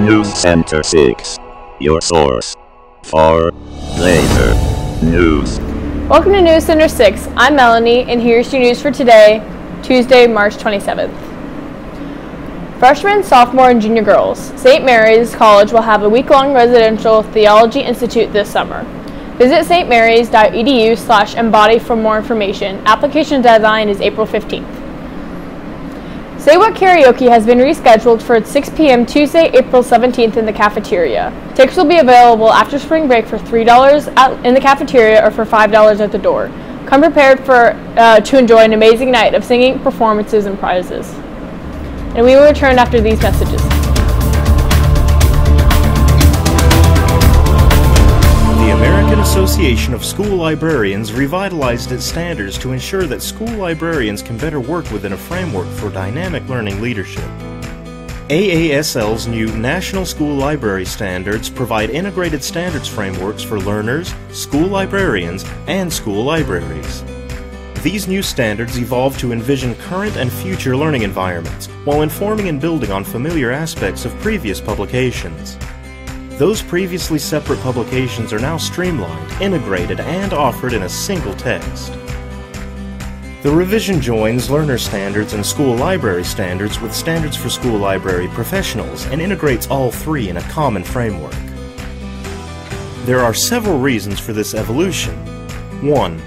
News Center 6. Your source for later news. Welcome to News Center 6. I'm Melanie, and here's your news for today, Tuesday, March 27th. Freshmen, sophomore, and junior girls, St. Mary's College will have a week-long residential theology institute this summer. Visit stmarys.edu slash embody for more information. Application deadline is April 15th. Say What Karaoke has been rescheduled for 6 p.m. Tuesday, April 17th in the cafeteria. Tickets will be available after spring break for $3 at, in the cafeteria or for $5 at the door. Come prepared for uh, to enjoy an amazing night of singing, performances, and prizes. And we will return after these messages. Association of School Librarians revitalized its standards to ensure that school librarians can better work within a framework for dynamic learning leadership. AASL's new National School Library Standards provide integrated standards frameworks for learners, school librarians, and school libraries. These new standards evolve to envision current and future learning environments while informing and building on familiar aspects of previous publications. Those previously separate publications are now streamlined, integrated, and offered in a single text. The revision joins learner standards and school library standards with standards for school library professionals and integrates all three in a common framework. There are several reasons for this evolution. 1.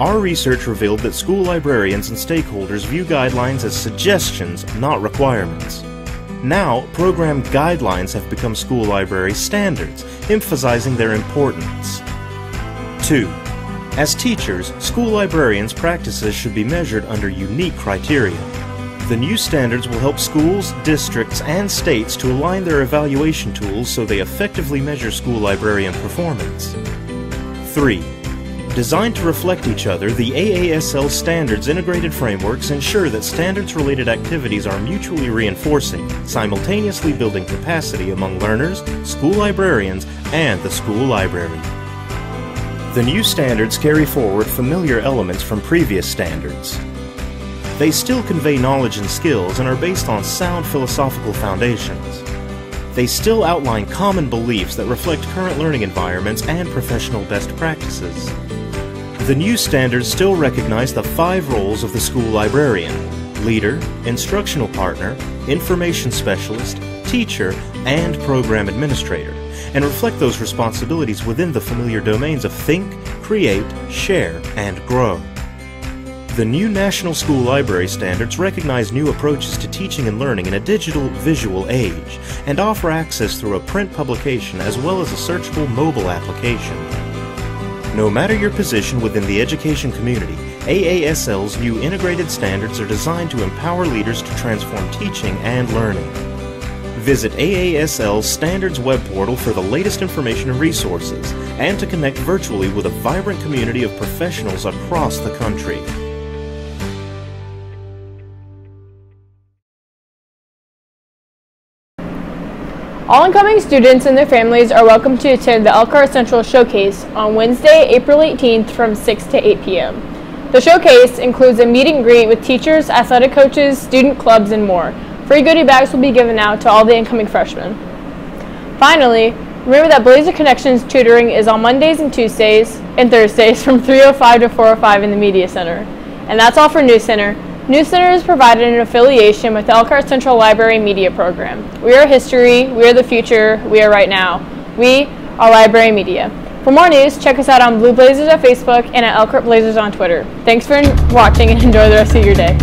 Our research revealed that school librarians and stakeholders view guidelines as suggestions, not requirements. Now, program guidelines have become school library standards, emphasizing their importance. 2. As teachers, school librarians' practices should be measured under unique criteria. The new standards will help schools, districts, and states to align their evaluation tools so they effectively measure school librarian performance. 3. Designed to reflect each other, the AASL standards integrated frameworks ensure that standards related activities are mutually reinforcing, simultaneously building capacity among learners, school librarians, and the school library. The new standards carry forward familiar elements from previous standards. They still convey knowledge and skills and are based on sound philosophical foundations. They still outline common beliefs that reflect current learning environments and professional best practices. The new standards still recognize the five roles of the school librarian leader, instructional partner, information specialist, teacher, and program administrator, and reflect those responsibilities within the familiar domains of think, create, share, and grow. The new National School Library Standards recognize new approaches to teaching and learning in a digital visual age and offer access through a print publication as well as a searchable mobile application. No matter your position within the education community, AASL's new integrated standards are designed to empower leaders to transform teaching and learning. Visit AASL's Standards web portal for the latest information and resources, and to connect virtually with a vibrant community of professionals across the country. All incoming students and their families are welcome to attend the Elkhart Central Showcase on Wednesday, April 18th from 6 to 8 p.m. The showcase includes a meet and greet with teachers, athletic coaches, student clubs, and more. Free goodie bags will be given out to all the incoming freshmen. Finally, remember that Blazer Connections tutoring is on Mondays and Tuesdays and Thursdays from 3:05 to 4:05 in the Media Center. And that's all for News Center. News Center is provided in affiliation with the Elkhart Central Library Media Program. We are history, we are the future, we are right now. We are Library Media. For more news, check us out on Blue Blazers at Facebook and at Elkhart Blazers on Twitter. Thanks for watching and enjoy the rest of your day.